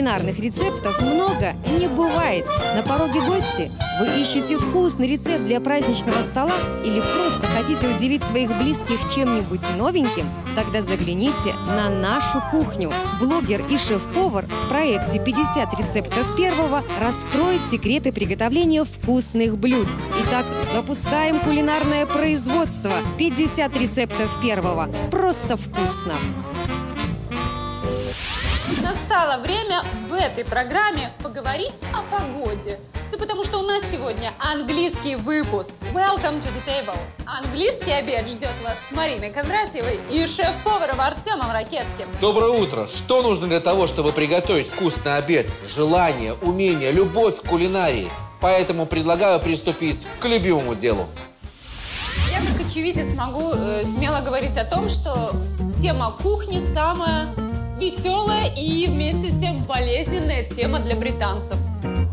Кулинарных рецептов много не бывает. На пороге гости вы ищете вкусный рецепт для праздничного стола или просто хотите удивить своих близких чем-нибудь новеньким? Тогда загляните на нашу кухню. Блогер и шеф-повар в проекте «50 рецептов первого» раскроет секреты приготовления вкусных блюд. Итак, запускаем кулинарное производство. 50 рецептов первого. Просто вкусно! Настало время в этой программе поговорить о погоде. Все потому, что у нас сегодня английский выпуск. Welcome to the table. Английский обед ждет вас с Мариной Кондратьевой и шеф-поваром Артемом Ракетским. Доброе утро! Что нужно для того, чтобы приготовить вкусный обед? Желание, умение, любовь к кулинарии. Поэтому предлагаю приступить к любимому делу. Я как очевидец могу э, смело говорить о том, что тема кухни самая веселая и вместе с тем болезненная тема для британцев.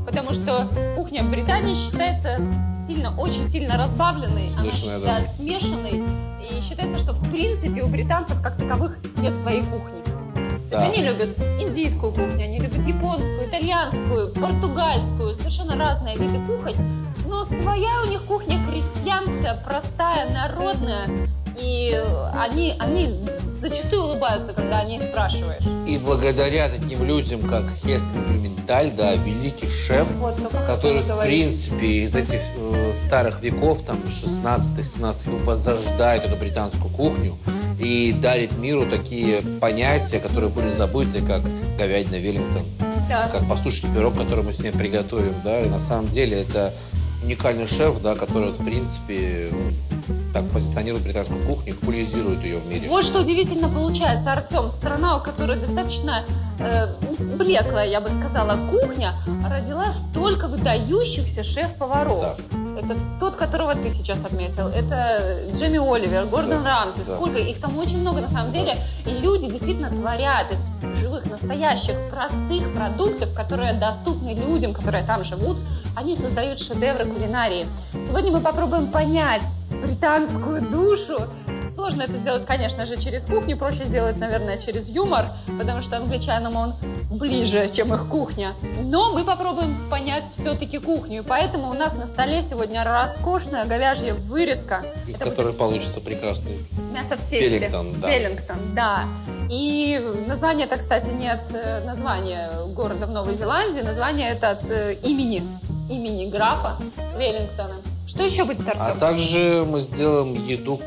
Потому что кухня в Британии считается сильно, очень сильно разбавленной. Смешанной, Она, да. да, смешанной. И считается, что в принципе у британцев как таковых нет своей кухни. То Да. есть они любят индийскую кухню, они любят японскую, итальянскую, португальскую, совершенно разные виды кухонь. Но своя у них кухня крестьянская, простая, народная. И они, они зачастую улыбаются, когда о ней спрашиваешь. И благодаря таким людям, как Хестон Блюменталь, да, великий шеф, Вот, который, в говорить. принципе, из этих э, старых веков, там, 16-17 веков, возрождает эту британскую кухню и дарит миру такие понятия, которые были забыты, как говядина Веллингтон, Да. как пастуший пирог, который мы сегодня приготовим, да, и на самом деле это уникальный шеф, да, который, в принципе, так позиционирует британскую кухню и популяризирует ее в мире. Вот что удивительно получается, Артем. Страна, у которой достаточно э, блеклая, я бы сказала, кухня, родила столько выдающихся шеф-поваров. Да. Это тот, которого ты сейчас отметил. Это Джейми Оливер, Гордон Да, Рамси. да. Сколько? Их там очень много на самом деле. И люди действительно творят из живых, настоящих, простых продуктов, которые доступны людям, которые там живут. Они создают шедевры кулинарии. Сегодня мы попробуем понять британскую душу. Сложно это сделать, конечно же, через кухню. Проще сделать, наверное, через юмор, потому что англичанам он ближе, чем их кухня. Но мы попробуем понять все-таки кухню. И поэтому у нас на столе сегодня роскошная говяжья вырезка. Из Это будет которой получится прекрасный Мясо в тесте. Веллингтон, да. Веллингтон, да. И название это, кстати, не от э, названия города в Новой Зеландии, название это от э, имени, имени графа Веллингтона. Что еще будет, Артем? А также мы сделаем еду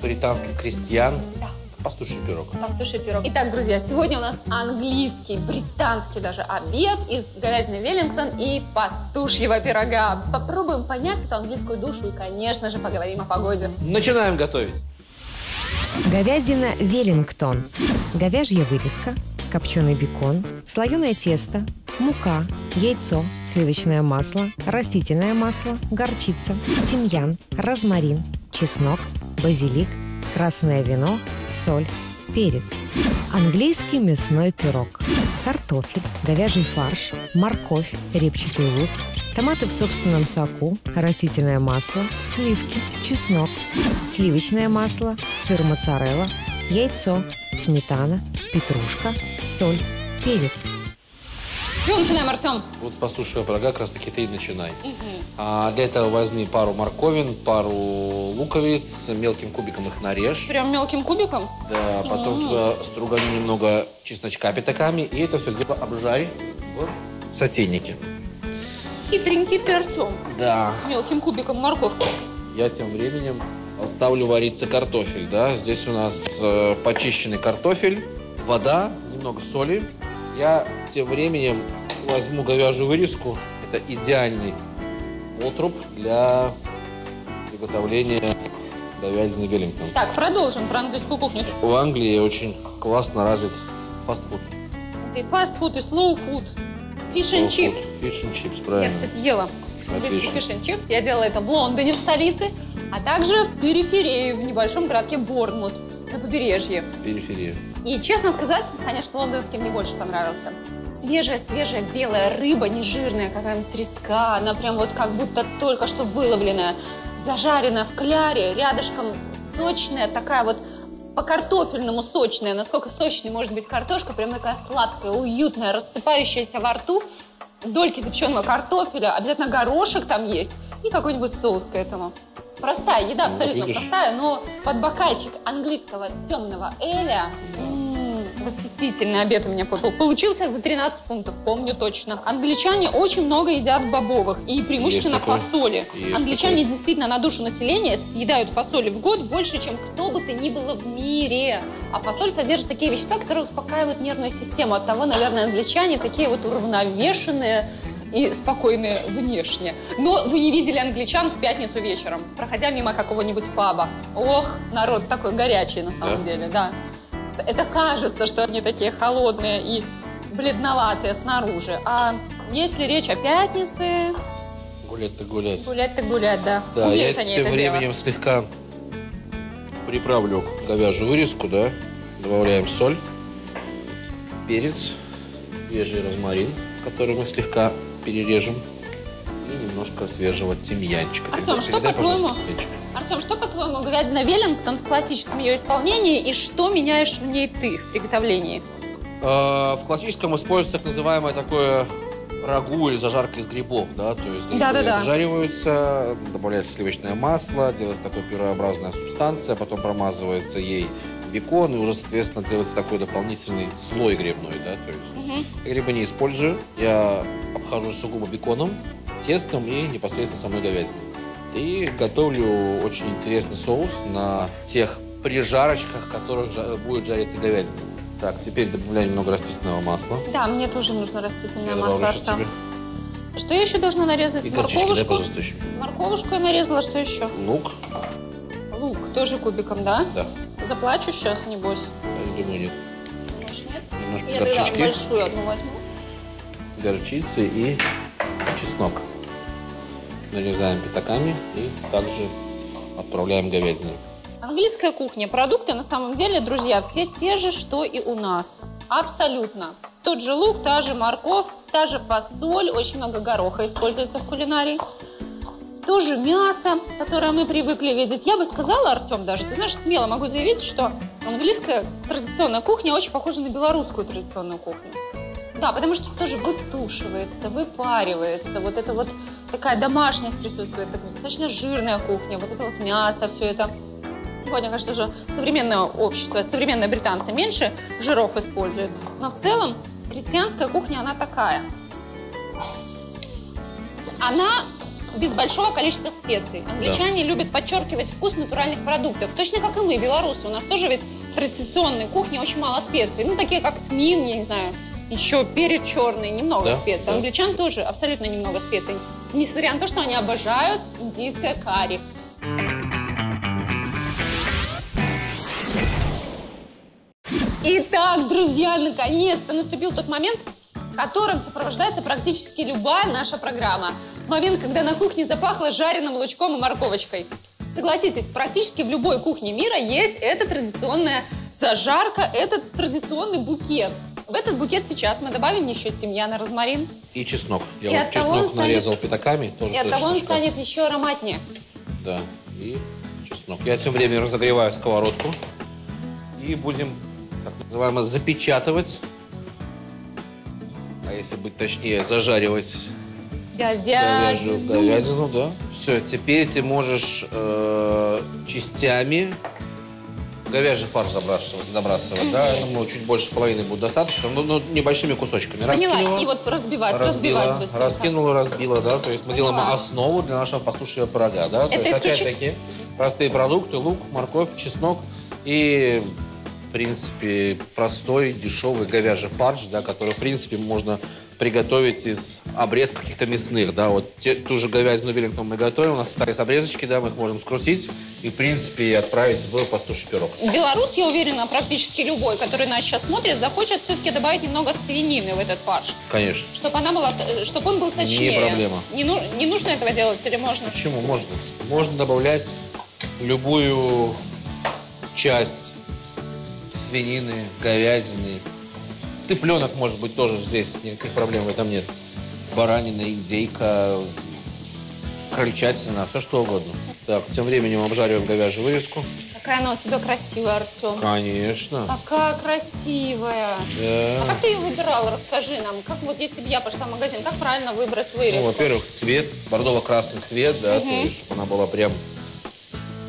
британских крестьян. Да. Пастуший пирог. Пастуший пирог. Итак, друзья, сегодня у нас английский, британский даже обед из говядины Веллингтон и пастушьего пирога. Попробуем понять эту английскую душу и, конечно же, поговорим о погоде. Начинаем готовить. Говядина Веллингтон. Говяжья вырезка, копченый бекон, слоеное тесто, мука, яйцо, сливочное масло, растительное масло, горчица, тимьян, розмарин, чеснок, базилик, красное вино, соль, перец. Английский мясной пирог. Картофель, говяжий фарш, морковь, репчатый лук, томаты в собственном соку, растительное масло, сливки, чеснок, сливочное масло, сыр моцарелла, яйцо, сметана, петрушка, соль, перец. Чего начинаем, Артем? Вот с пастушьего пирога как раз таки ты и начинай. А для этого возьми пару морковин, пару луковиц, мелким кубиком их нарежь. Прям мелким кубиком? Да, потом туда стругани немного чесночка пятаками. И это все дело обжарь в сотейнике. Хитренький ты, Артем. Да. Мелким кубиком морковку. Я тем временем оставлю вариться картофель, да. Здесь у нас э, почищенный картофель, вода, немного соли. Я тем временем возьму говяжью вырезку. Это идеальный отруб для приготовления говядины Веллингтон. Так, продолжим про английскую кухню. В Англии очень классно развит фастфуд. И фастфуд, и food. Fish and chips. Фиш and чипс, Я, правильно. кстати, ела английский fish and chips. Я делала это в Лондоне, в столице, а также в периферии, в небольшом городке Борнмут, на побережье. Периферия. И, честно сказать, конечно, лондонский мне больше понравился. Свежая-свежая белая рыба, не жирная, какая-нибудь треска. Она прям вот как будто только что выловленная. Зажарена в кляре, рядышком сочная такая вот по-картофельному сочная. Насколько сочной может быть картошка, прям такая сладкая, уютная, рассыпающаяся во рту. Дольки запеченного картофеля, обязательно горошек там есть и какой-нибудь соус к этому. Простая еда, Ну, абсолютно видишь. простая, но под бокальчик английского темного эля м, восхитительный обед у меня. Получился за 13 фунтов, помню точно. Англичане очень много едят бобовых и преимущественно Есть такое. фасоли. Есть Англичане такое. действительно на душу населения съедают фасоли в год больше, чем кто бы то ни было в мире. А фасоль содержит такие вещества, которые успокаивают нервную систему. От того, наверное, англичане такие вот уравновешенные и спокойные внешне. Но вы не видели англичан в пятницу вечером, проходя мимо какого-нибудь паба. Ох, народ такой горячий на самом Да? деле, да. Это кажется, что они такие холодные и бледноватые снаружи. А если речь о пятнице, Гулять-то гулять. гулять-то гулять, да. Да, я Умеют они тем временем делать. слегка приправлю говяжью вырезку, да. Добавляем соль, перец, свежий розмарин, который мы слегка перережем. И немножко свежего тимьянчика. Артем, что, по-твоему? Артем, что, по-твоему, говядина Веллингтон в классическом ее исполнении и что меняешь в ней ты в приготовлении? Э, В классическом используется так называемое такое рагу или зажарка из грибов, да, то есть грибы Да-да-да. обжариваются, добавляется сливочное масло, делается такая пюреобразная субстанция, потом промазывается ей бекон, и уже, соответственно, делается такой дополнительный слой грибной, да, то есть я грибы не использую, я обхожу сугубо беконом, тестом и непосредственно самой говядиной. И готовлю очень интересный соус на тех прижарочках, в которых будет жариться говядина. Так, теперь добавляю немного растительного масла. Да, мне тоже нужно растительное Я масло, тебе. Что я еще должна нарезать? И Морковушку? пожалуйста, еще. Морковушку я нарезала, что еще? Лук, Лук, тоже кубиком, да? да. Заплачу сейчас, небось? Я думаю, нет. Может, нет? Немножко Я тогда большую одну возьму. горчицы и чеснок. Нарезаем пятаками и также отправляем говядину. Английская кухня. Продукты на самом деле, друзья, все те же, что и у нас. Абсолютно. Тот же лук, та же морковь, та же фасоль, очень много гороха используется в кулинарии. Тоже мясо, которое мы привыкли видеть. Я бы сказала, Артем, даже, ты знаешь, смело могу заявить, что английская традиционная кухня очень похожа на белорусскую традиционную кухню. Да, потому что тоже вытушивается, выпаривается, вот это вот такая домашнясть присутствует, такая достаточно жирная кухня, вот это вот мясо, все это. Сегодня, конечно же, современное общество, современные британцы меньше жиров используют, но в целом крестьянская кухня, она такая. Она без большого количества специй. Англичане любят подчеркивать вкус натуральных продуктов, точно как и мы, белорусы. У нас тоже ведь в традиционной кухне очень мало специй. Ну, такие как тмин, я не знаю, еще перец черный, немного Да, специй. да. Англичан тоже абсолютно немного специй. Несмотря на то, что они обожают индийское карри. Итак, друзья, наконец-то наступил тот момент, которым сопровождается практически любая наша программа. Момент, когда на кухне запахло жареным лучком и морковочкой. Согласитесь, практически в любой кухне мира есть эта традиционная зажарка, этот традиционный букет. В этот букет сейчас мы добавим еще тимьян и розмарин. И чеснок. Я И вот он чеснок станет- нарезал пятаками. Тоже И от того он станет еще ароматнее. Да, и чеснок. Я тем временем разогреваю сковородку. И будем, так называемо, запечатывать. А если быть точнее, зажаривать Говядину. говядину, да. Все, теперь ты можешь э, частями говяжий фарш забрасывать, забрасывать да. Я думаю, чуть больше половины будет достаточно, но, но небольшими кусочками. Поняла. Раскинула, И вот разбивать, разбила, разбивать быстренько. раскинула, разбила, да. То есть мы делаем Поняла. основу для нашего пастушьего пирога, да. То Это есть исключи- опять-таки простые продукты, лук, морковь, чеснок и в принципе простой дешевый говяжий фарш, да, который в принципе можно приготовить из обрезков каких-то мясных, да, вот те- ту же говядину Веллингтон мы готовим, у нас остались обрезочки, да, мы их можем скрутить и, в принципе, отправить в пастуший пирог. Белорус, я уверена, практически любой, который нас сейчас смотрит, захочет все-таки добавить немного свинины в этот фарш, Конечно. чтобы она была, чтобы он был сочнее. Не проблема. Не, ну- не нужно этого делать или можно? Почему? Можно. Можно добавлять любую часть свинины, говядины. Цыпленок, может быть, тоже здесь. Никаких проблем в этом нет. Баранина, индейка, крольчатина, все что угодно. Так, тем временем обжариваем говяжью вырезку. Какая она у тебя красивая, Артем. Конечно. Какая красивая. А Да. как ты ее выбирал? Расскажи нам. Как вот если бы я пошла в магазин, как правильно выбрать вырезку? Ну, во-первых, цвет, бордово-красный цвет, да, то есть, чтобы она была прям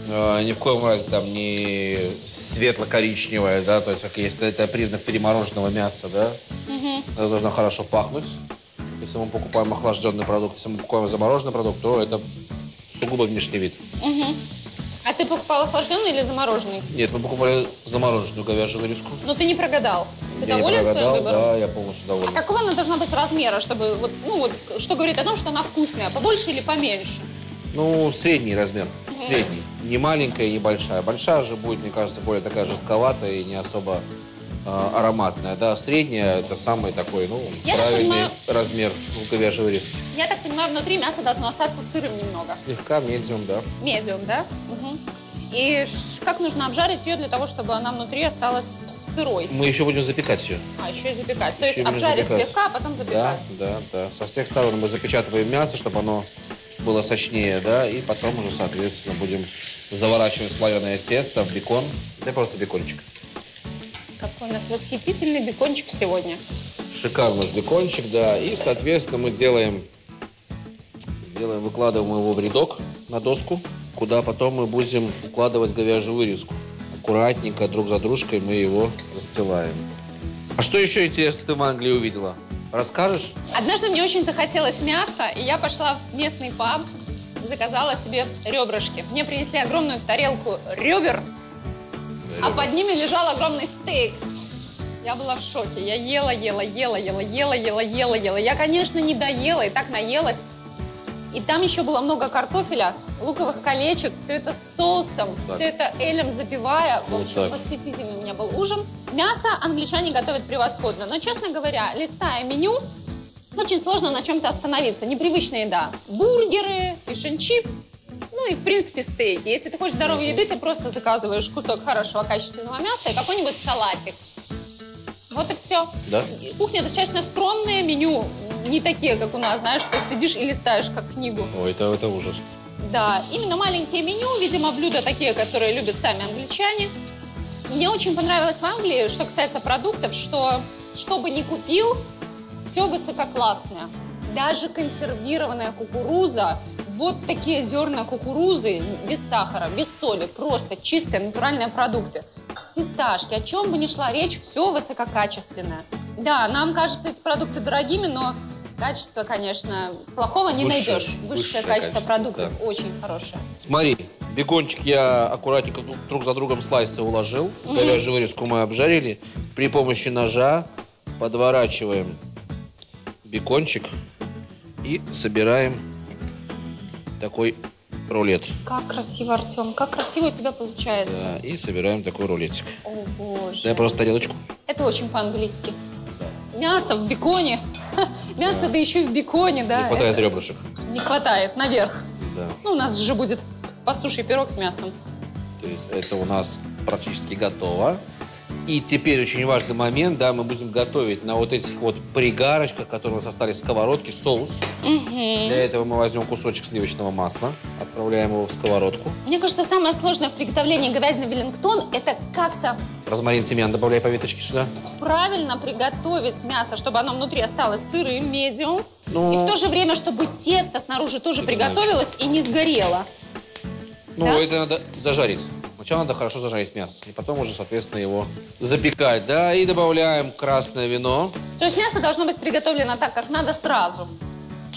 ни в коем разе там не светло-коричневая, да, то есть, как если это признак перемороженного мяса, да, это должно хорошо пахнуть. Если мы покупаем охлажденный продукт, если мы покупаем замороженный продукт, то это сугубо внешний вид. А ты покупал охлажденный или замороженный? Нет, мы покупали замороженную говяжью вырезку. Но ты не прогадал. Ты Я не доволен своим прогадал, выбором? да, я полностью доволен. Какого она должна быть размера, чтобы вот, ну вот, что говорит о том, что она вкусная, побольше или поменьше? Ну, средний размер, средний. Не маленькая не большая. Большая же будет, мне кажется, более такая жестковатая и не особо э, ароматная. Да, средняя это самый такой, ну, Я так правильный понимаю- размер у говяжьей вырезки. Я так понимаю, внутри мясо должно остаться сырым немного. Слегка медиум, да. Медиум, да? Мгм. И ш- как нужно обжарить ее для того, чтобы она внутри осталась сырой? Мы еще будем запекать ее. А, еще и запекать. То Еще есть будем обжарить запекать. слегка, а потом Да, запекать. да, да. Со всех сторон мы запечатываем мясо, чтобы оно было сочнее, да, и потом уже, соответственно, будем заворачивать слоеное тесто в бекон. Это просто бекончик. Какой у нас восхитительный бекончик сегодня. Шикарный бекончик, да. И, соответственно, мы делаем, делаем, выкладываем его в рядок на доску, куда потом мы будем укладывать говяжью вырезку. Аккуратненько, друг за дружкой мы его застилаем. А что еще интересно ты в Англии увидела? Расскажешь? Однажды мне очень захотелось мяса, и я пошла в местный паб, заказала себе ребрышки. Мне принесли огромную тарелку ребер, а под ними лежал огромный стейк. Я была в шоке. Я ела, ела, ела, ела, ела, ела, ела, ела. Я, конечно, не доела и так наелась. И там еще было много картофеля, луковых колечек, все это соусом, Так. все это элем запивая. В общем, так. восхитительный у меня был ужин. Мясо англичане готовят превосходно, но, честно говоря, листая меню, очень сложно на чем-то остановиться. Непривычная еда. Бургеры, fish 'n' chips, ну и, в принципе, стейки. Если ты хочешь здоровой еды, ты просто заказываешь кусок хорошего качественного мяса и какой-нибудь салатик. Вот и все. Да? Кухня достаточно скромная, меню не такие, как у нас, знаешь, что сидишь и листаешь, как книгу. Ой, это, это ужас. Да, именно маленькие меню, видимо, блюда такие, которые любят сами англичане. Мне очень понравилось в Англии, что касается продуктов, что что бы ни купил, все высококлассное. Даже консервированная кукуруза, вот такие зерна кукурузы, без сахара, без соли, просто чистые натуральные продукты. Фисташки, о чем бы ни шла речь, все высококачественное. Да, нам кажется эти продукты дорогими, но качество, конечно, плохого не Высшее- найдешь. Высшее высшее качество качество, продуктов да. очень хорошее. Смотри, бекончик я аккуратненько друг- друг за другом слайсы уложил. Говяжью вырезку мы обжарили. При помощи ножа подворачиваем бекончик и собираем такой рулет. Как красиво, Артем, как красиво у тебя получается. Да, и собираем такой рулетик. О, боже. Дай просто тарелочку. Это очень по-английски. Мясо в беконе. Мясо, да еще и в беконе, да. Не хватает это- ребрышек. Не хватает, наверх. Да. Ну, у нас же будет пастуший пирог с мясом. То есть это у нас практически готово. И теперь очень важный момент, да, мы будем готовить на вот этих вот пригарочках, которые у нас остались в сковородке, соус. Для этого мы возьмем кусочек сливочного масла, отправляем его в сковородку. Мне кажется, самое сложное в приготовлении говядины Веллингтон – это как-то Розмарин, тимьян добавляй по веточке сюда. правильно приготовить мясо, чтобы оно внутри осталось сырым, медиум. Ну. И в то же время, чтобы тесто снаружи тоже приготовилось и не сгорело. Ну, Да? это надо зажарить. Сначала надо хорошо зажарить мясо, и потом уже, соответственно, его запекать, да. И добавляем красное вино. То есть мясо должно быть приготовлено так, как надо сразу.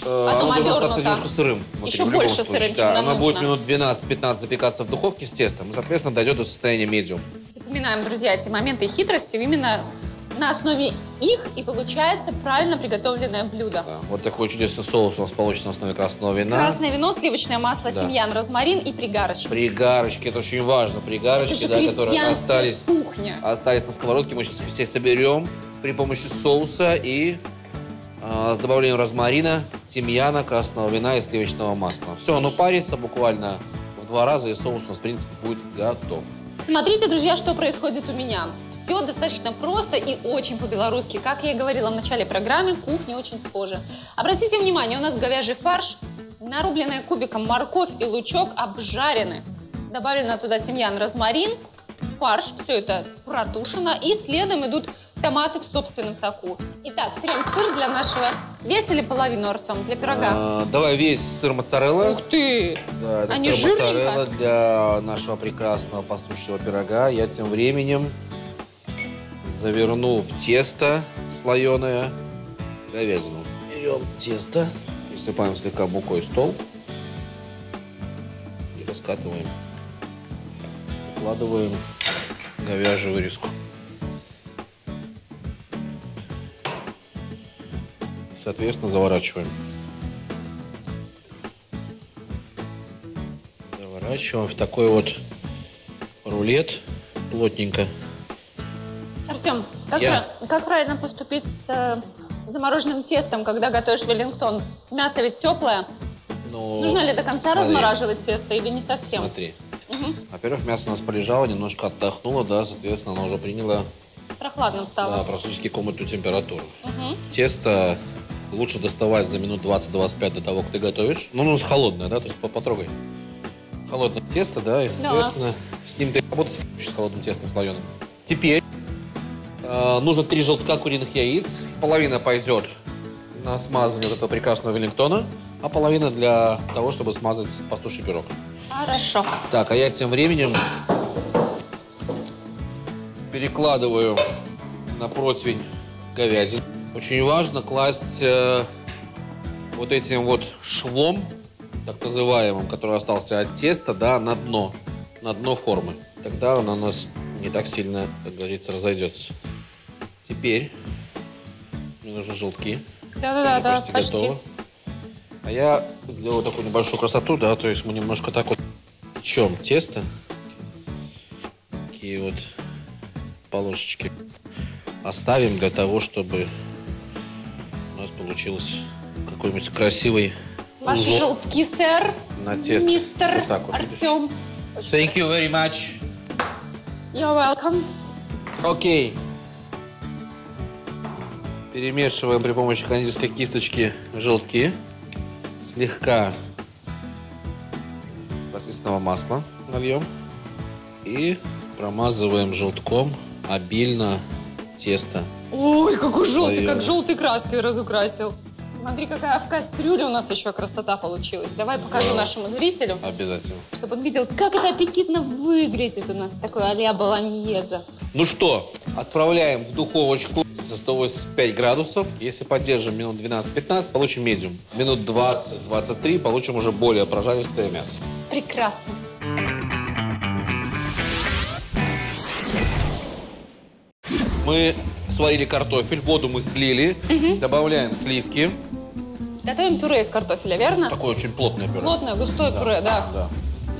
Э, Потом оно должно остаться немножко сырым. внутри, Еще больше случае, сырым, да. Оно будет нужно. минут 12-15 запекаться в духовке с тестом, и, соответственно, дойдет до состояния медиум. Запоминаем, друзья, эти моменты хитрости. Именно на основе их и получается правильно приготовленное блюдо. Да, Вот такой чудесный соус у нас получится на основе красного вина. Красное вино, сливочное масло, Да. тимьян, розмарин и пригарочка. Пригарочки, это очень важно. Пригарочки, да, которые остались, кухня. остались на сковородке, мы сейчас их все соберем при помощи соуса и а, с добавлением розмарина, тимьяна, красного вина и сливочного масла. Все, оно парится буквально в два раза, и соус у нас, в принципе, будет готов. Смотрите, друзья, что происходит у меня. Все достаточно просто и очень по-белорусски. Как я и говорила в начале программы, кухня очень схожа. Обратите внимание, у нас говяжий фарш, нарубленная кубиком морковь и лучок обжарены. Добавлено туда тимьян, розмарин, фарш, все это протушено. И следом идут томаты в собственном соку. Итак, трем сыр для нашего... Вес или половину, Артем, для пирога? А, давай весь сыр моцарелла. Ух ты! Да, это Они сыр моцарелла для нашего прекрасного пастушьего пирога. Я тем временем заверну в тесто слоеное говядину. Берем тесто, присыпаем слегка мукой стол и раскатываем. Вкладываем говяжью вырезку. Соответственно, заворачиваем. Заворачиваем в такой вот рулет плотненько. Артем, как, Я- как правильно поступить с э, замороженным тестом, когда готовишь веллингтон? Мясо ведь теплое. Но Нужно ли до конца смотри, размораживать тесто или не совсем? Смотри. Во-первых, мясо у нас полежало, немножко отдохнуло, да, соответственно, оно уже приняло Прохладным стало. да, практически комнатную температуру. Тесто лучше доставать за минут 20-25 до того, как ты готовишь. Ну, оно холодное, да, то есть по- потрогай. Холодное тесто, да, и, соответственно, с ним ты работать с холодным тестом слоеным. Теперь э, нужно три желтка куриных яиц. Половина пойдет на смазывание вот этого прекрасного веллингтона, а половина для того, чтобы смазать пастуший пирог. Хорошо. Так, а я тем временем перекладываю на противень говядину. Очень важно класть э, вот этим вот швом, так называемым, который остался от теста, да, на дно, на дно формы. Тогда она у нас не так сильно, как говорится, разойдется. Теперь мне нужны желтки. Да-да-да, да, Почти почти. готово. А я сделаю такую небольшую красоту, да, то есть мы немножко так вот печем тесто. Такие вот полосочки оставим для того, чтобы получился какой-нибудь красивый Ваши узор желтки, сэр. на тесте. Мистер Вот так вот, видишь? Артем. Thank you very much. You're welcome. Окей. Перемешиваем при помощи кондитерской кисточки желтки. Слегка растительного масла нальем. И промазываем желтком обильно тесто. Ой, какой желтый, как желтой краской разукрасил. Смотри, какая в кастрюле у нас еще красота получилась. Давай покажу Да. нашему зрителю, Обязательно. чтобы он видел, как это аппетитно выглядит у нас такой а-ля болоньеза. Ну что, отправляем в духовочку за 185 градусов. Если поддержим минут 12-15, получим медиум. Минут 20-23 получим уже более прожаристое мясо. Прекрасно. Мы сварили картофель, воду мы слили, добавляем сливки. Готовим пюре из картофеля, верно? Такое очень плотное пюре. Плотное, густое пюре, да. Да.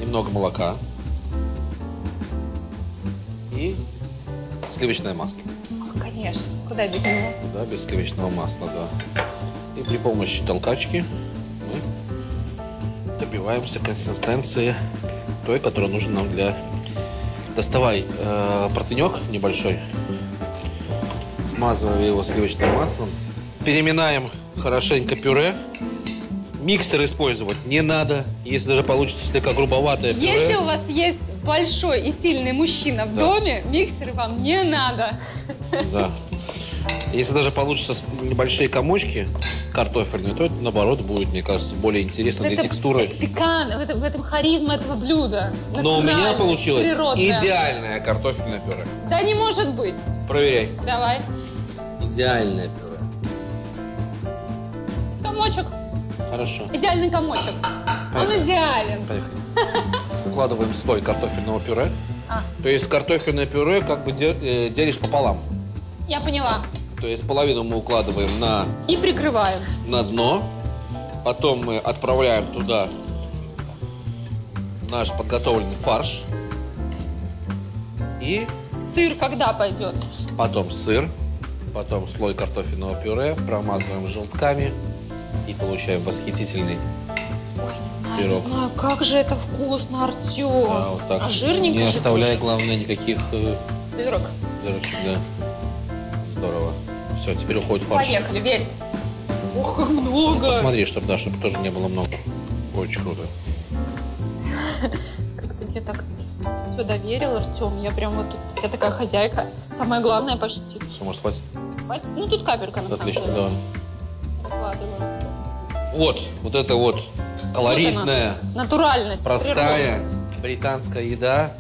Немного молока. И сливочное масло. Конечно. Куда без него? Да, без сливочного масла, да. И при помощи толкачки мы добиваемся консистенции той, которая нужна нам для... Доставай э, противнек небольшой, смазывая его сливочным маслом. Переминаем хорошенько пюре. Миксер использовать не надо. Если даже получится слегка грубоватое пюре. Если у вас есть большой и сильный мужчина в Да. доме, миксер вам не надо. Да. Если даже получится с- небольшие комочки картофельные, то это наоборот будет, мне кажется, более интересно для Это текстуры. Пикан, в этом, в этом харизма этого блюда. Но у меня получилось природное. идеальное картофельное пюре. Да не может быть. Проверяй. Давай. Идеальное пюре. Комочек. Хорошо. Идеальный комочек. Он Поехали. идеален. Поехали. Выкладываем слой картофельного пюре. А. То есть картофельное пюре как бы э, делишь пополам. Я поняла. То есть половину мы укладываем на, И прикрываем. на дно. Потом мы отправляем туда наш подготовленный фарш. И Сыр когда пойдет? потом сыр. Потом слой картофельного пюре. Промазываем желтками. И получаем восхитительный Пирог. не знаю, как же это вкусно, Артем. а, вот так. А жирненько Не же оставляя, главное, никаких э, Пирог. дырочек, да. Все, теперь уходит фарш. Поехали, весь. Ох, как много. Посмотри, чтобы да, чтобы тоже не было много. Очень круто. Как-то мне так все доверил, Артем. Я прям вот тут вся такая хозяйка. Самое главное почти. Все, может, хватит? Хватит? Ну, тут капелька, на Отлично, самом деле. да. Выкладываю. Вот, вот это вот колоритная, Вот она. Натуральность, простая британская еда,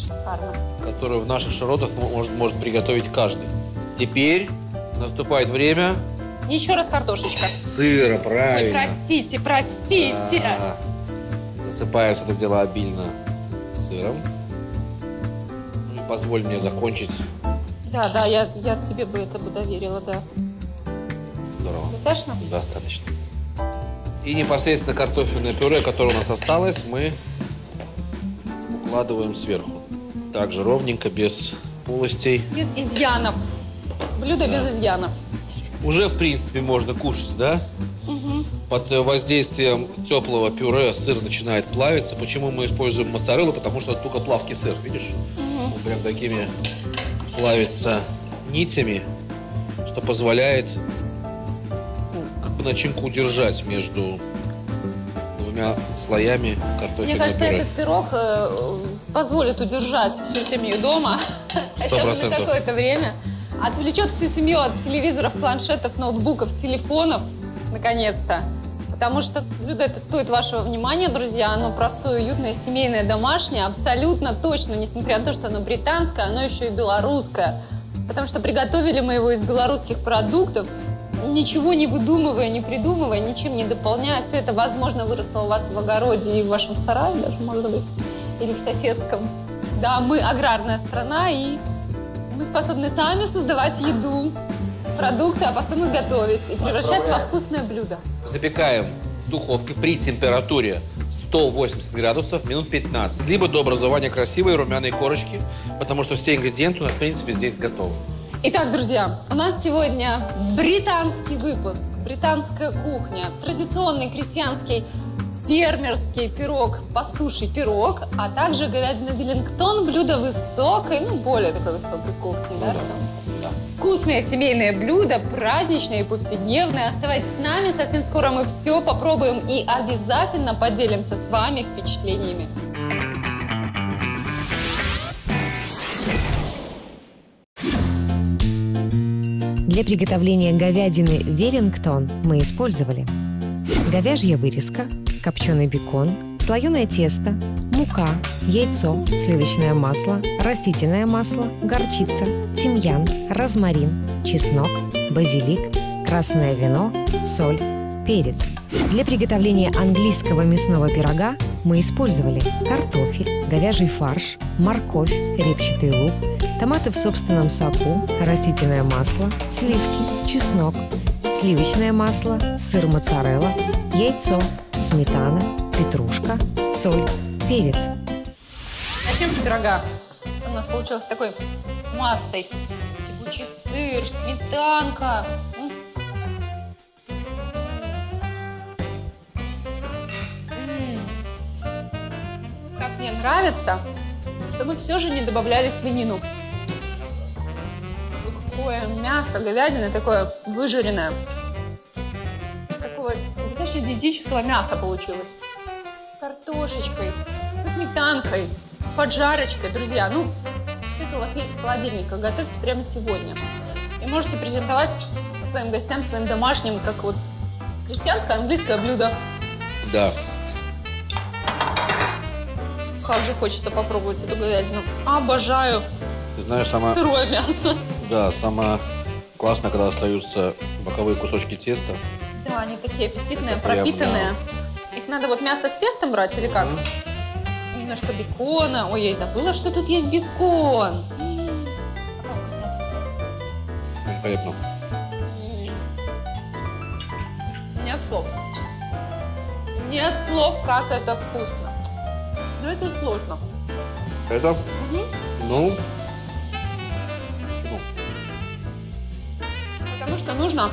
Шикарно. которую в наших широтах может, может приготовить каждый. Теперь наступает время Еще раз картошечка. сыра, Ой, правильно. простите, простите. Да. Засыпаю все это дело обильно сыром. Ну и позволь мне закончить. Да, да, я, я тебе бы это бы доверила, да. Здорово. Достаточно? Достаточно. И непосредственно картофельное пюре, которое у нас осталось, мы укладываем сверху. Также ровненько, без полостей. Без изъянов. Блюдо без изъянов. Уже, в принципе, можно кушать, да? Под э, воздействием теплого пюре сыр начинает плавиться. Почему мы используем моцареллу? Потому что только плавкий сыр, видишь? Он прям такими плавится нитями, что позволяет ну, как бы начинку удержать между двумя слоями картофельного Мне кажется, пюре. этот пирог э, позволит удержать всю семью дома. Сто Хотя бы на какое-то время. Отвлечет всю семью от телевизоров, планшетов, ноутбуков, телефонов, наконец-то. Потому что блюдо это стоит вашего внимания, друзья. Оно простое, уютное, семейное, домашнее. Абсолютно точно, несмотря на то, что оно британское, оно еще и белорусское. Потому что приготовили мы его из белорусских продуктов, ничего не выдумывая, не придумывая, ничем не дополняя. Все это, возможно, выросло у вас в огороде и в вашем сарае даже, может быть, или в соседском. Да, мы аграрная страна, и мы способны сами создавать еду, продукты, а потом их готовить и превращать во вкусное блюдо. Запекаем в духовке при температуре 180 градусов минут 15. Либо до образования красивой румяной корочки, потому что все ингредиенты у нас, в принципе, здесь готовы. Итак, друзья, у нас сегодня британский выпуск, британская кухня, традиционный крестьянский фермерский пирог, пастуший пирог, а также говядина Веллингтон, блюдо высокой, ну, более такой высокой кухни, да, Артем? Вкусное семейное блюдо, праздничное и повседневное. Оставайтесь с нами, совсем скоро мы все попробуем и обязательно поделимся с вами впечатлениями. Для приготовления говядины Веллингтон мы использовали говяжья вырезка, копченый бекон, слоеное тесто, мука, яйцо, сливочное масло, растительное масло, горчица, тимьян, розмарин, чеснок, базилик, красное вино, соль, перец. Для приготовления английского мясного пирога мы использовали картофель, говяжий фарш, морковь, репчатый лук, томаты в собственном соку, растительное масло, сливки, чеснок, сливочное масло, сыр моцарелла, яйцо, сметана, петрушка, соль, перец. Начнем с пирога. У нас получилось такой массой. Тягучий сыр, сметанка. Как мне нравится, что мы все же не добавляли свинину. Какое мясо, говядина такое выжаренное. Такого достаточно диетического мяса получилось с картошечкой, со сметанкой, с поджарочкой. Друзья, ну, все это у вас есть в холодильниках, готовьте прямо сегодня. И можете презентовать своим гостям, своим домашним, как вот крестьянское английское блюдо. Да. Как же хочется попробовать эту говядину. Обожаю Ты знаешь, сама, сырое мясо. да, самое классное, когда остаются боковые кусочки теста. Они такие аппетитные, Это прям, пропитанные. Их надо вот мясо с тестом брать или как? Немножко бекона. Ой, я и забыла, что тут есть бекон. Великолепно. Нет слов. Нет слов, как это вкусно. Но это сложно. Это? Ну, ну, Потому что нужно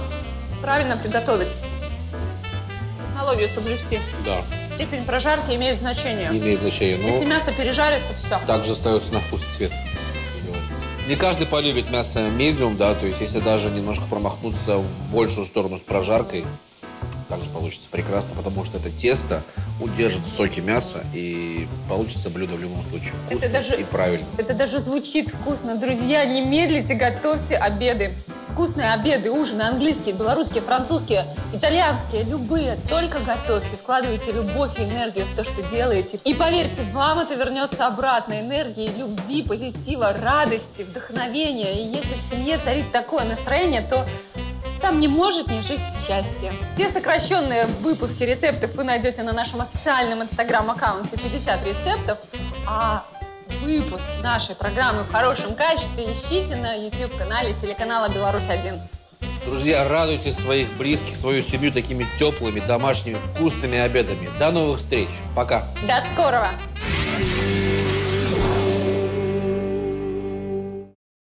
правильно приготовить. Технологию соблюсти. да, Степень прожарки имеет значение. имеет значение. Если Ну, мясо пережарится, все. также остается на вкус и цвет. Не каждый полюбит мясо медиум, да, то есть если даже немножко промахнуться в большую сторону с прожаркой, также получится прекрасно, потому что это тесто удержит соки мяса и получится блюдо в любом случае. Это Вкусно даже- и правильно. Это даже звучит вкусно. Друзья, не медлите, готовьте обеды. Вкусные обеды, ужины, английские, белорусские, французские, итальянские, любые. Только готовьте, вкладывайте любовь и энергию в то, что делаете. И поверьте, вам это вернется обратно. Энергии, любви, позитива, радости, вдохновения. И если в семье царит такое настроение, то там не может не жить счастье. Все сокращенные выпуски рецептов вы найдете на нашем официальном инстаграм-аккаунте 50 рецептов, а выпуск нашей программы в хорошем качестве ищите на YouTube-канале телеканала «Беларусь-1». Друзья, радуйте своих близких, свою семью такими теплыми, домашними, вкусными обедами. До новых встреч. Пока. До скорого!